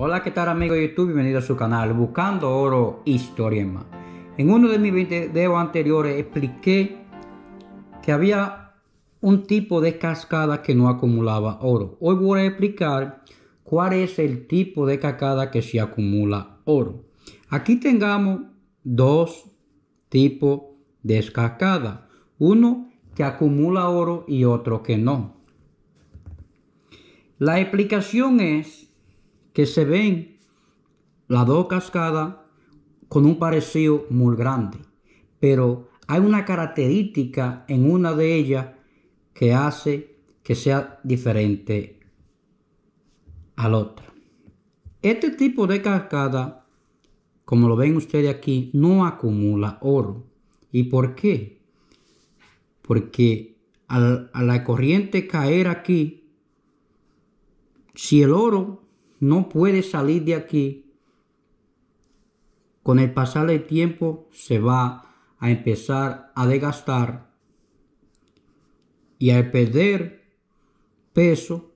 Hola, ¿qué tal amigos de YouTube? Bienvenidos a su canal Buscando Oro Historia más. En uno de mis videos anteriores expliqué que había un tipo de cascada que no acumulaba oro. Hoy voy a explicar cuál es el tipo de cascada que sí acumula oro. Aquí tengamos dos tipos de cascada. Uno que acumula oro y otro que no. La explicación es que se ven las dos cascadas con un parecido muy grande, pero hay una característica en una de ellas que hace que sea diferente al otro. Este tipo de cascada, como lo ven ustedes aquí, no acumula oro. ¿Y por qué? Porque al, a la corriente caer aquí, si el oro no puede salir de aquí, con el pasar del tiempo se va a empezar a desgastar y al perder peso,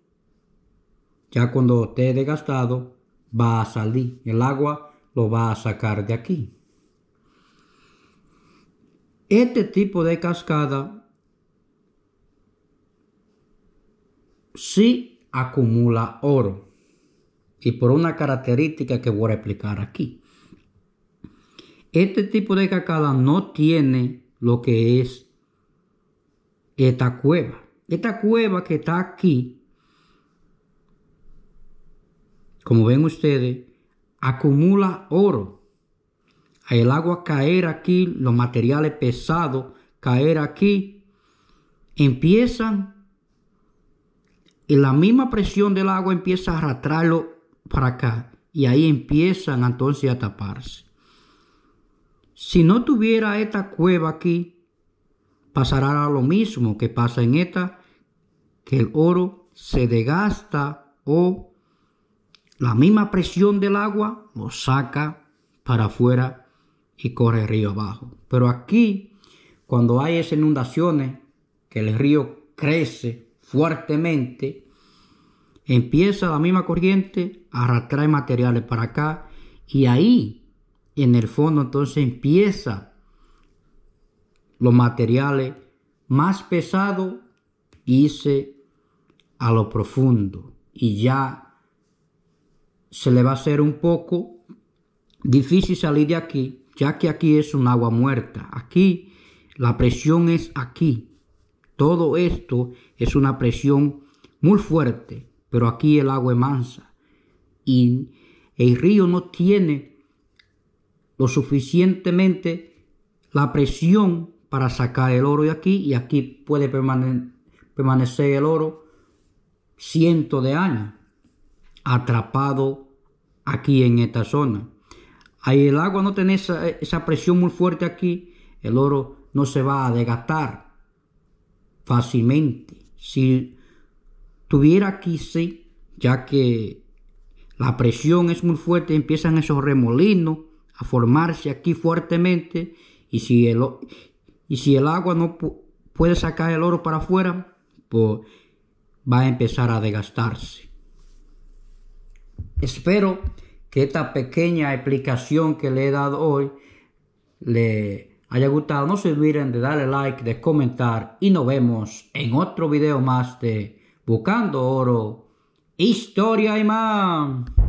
ya cuando esté desgastado, va a salir. El agua lo va a sacar de aquí. Este tipo de cascada sí acumula oro y por una característica que voy a explicar aquí. Este tipo de cascada no tiene lo que es esta cueva. Esta cueva que está aquí, como ven ustedes, acumula oro. El agua caer aquí, los materiales pesados caer aquí, empiezan y la misma presión del agua empieza a arrastrarlo para acá y ahí empiezan entonces a taparse. Si no tuviera esta cueva aquí, pasará lo mismo que pasa en esta, que el oro se desgasta o la misma presión del agua lo saca para afuera y corre el río abajo. Pero aquí, cuando hay esas inundaciones, que el río crece fuertemente, empieza la misma corriente a arrastrar materiales para acá y ahí en el fondo entonces empieza los materiales más pesados irse a lo profundo. Y ya se le va a hacer un poco difícil salir de aquí ya que aquí es un agua muerta. Aquí la presión es aquí. Todo esto es una presión muy fuerte pero aquí el agua es mansa y el río no tiene lo suficientemente la presión para sacar el oro de aquí y aquí puede permanecer el oro cientos de años atrapado aquí en esta zona. Ahí el agua no tiene esa, presión muy fuerte aquí, el oro no se va a desgastar fácilmente. Si tuviera aquí sí, ya que la presión es muy fuerte, empiezan esos remolinos a formarse aquí fuertemente y si el, y si el agua no puede sacar el oro para afuera, pues va a empezar a desgastarse. Espero que esta pequeña explicación que le he dado hoy le haya gustado. No se olviden de darle like, de comentar y nos vemos en otro video más de Buscando Oro, Historia y más.